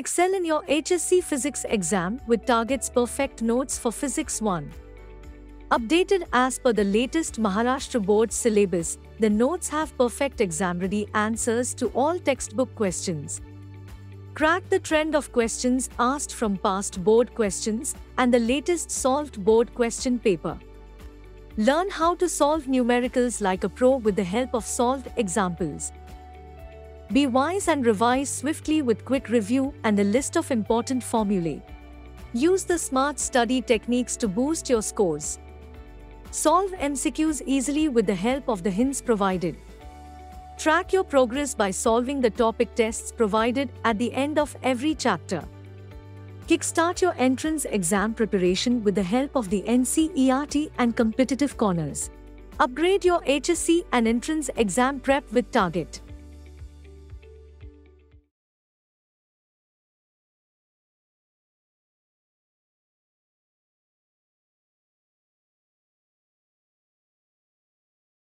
Excel in your HSC Physics exam with Target's perfect notes for Physics 1. Updated as per the latest Maharashtra Board syllabus, the notes have perfect exam ready answers to all textbook questions. Crack the trend of questions asked from past board questions and the latest solved board question paper. Learn how to solve numericals like a pro with the help of solved examples. Be wise and revise swiftly with quick review and a list of important formulae. Use the smart study techniques to boost your scores. Solve MCQs easily with the help of the hints provided. Track your progress by solving the topic tests provided at the end of every chapter. Kickstart your entrance exam preparation with the help of the NCERT and competitive corners. Upgrade your HSC and entrance exam prep with Target.